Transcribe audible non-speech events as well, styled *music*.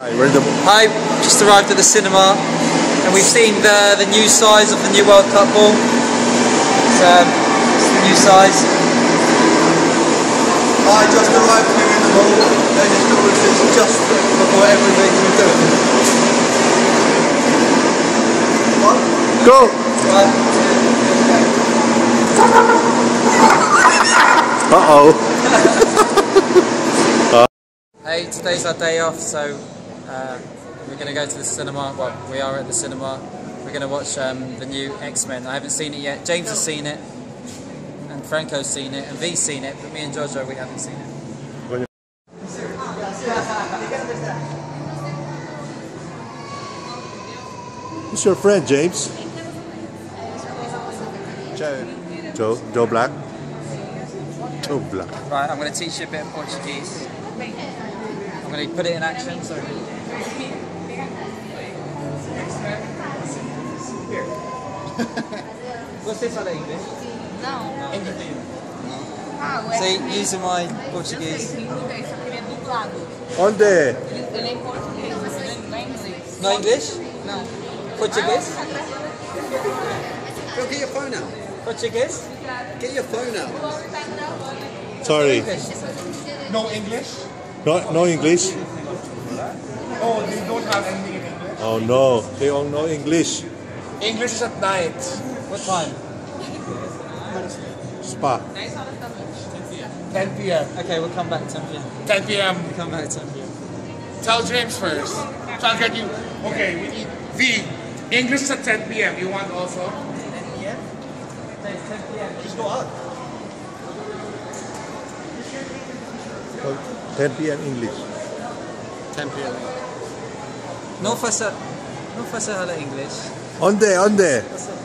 Hi, just arrived at the cinema and we've seen the, the new size of the new World Cup ball. It's, um, it's the new size. I just arrived here in the mall. They just told us it's just before everything we do. What? go. *laughs* Right. *laughs* *laughs* Uh oh. Hey, today's our day off, so uh, we're going to go to the cinema. Well, we are at the cinema. We're going to watch um, the new X Men. I haven't seen it yet. James has seen it, and Franco's seen it, and V's seen it, but me and Jojo we haven't seen it. Who's your friend, James? Joe. Joe. Joe Black. Joe Black. Right, I'm going to teach you a bit of Portuguese. I'm going to put it in action. So. Você fala inglês? Não. Ah, o See, X-Men. using my Eu sei Portuguese. em inglês, só que ele é dublado. Onde? Ele, ele é em português, mas ele não é em inglês. No English? Não. Portuguese? Go get your phone out. Portuguese? Get your phone out. Sorry. English. No English? No, no English. Oh, they don't have anything in English. Oh no, they all know English. English is at night. What time? Spa. 10 p.m. Okay, we'll come back 10 p.m. 10 p.m. We'll come back 10 p.m. Tell James first. So I'll get you. Okay, we need V. English is at 10 p.m. You want also? 10 p.m. It's 10 p.m. Just go out. 10 p.m. English. 10 p.m. No faça, no faça hala English. Onde? Onde? Faça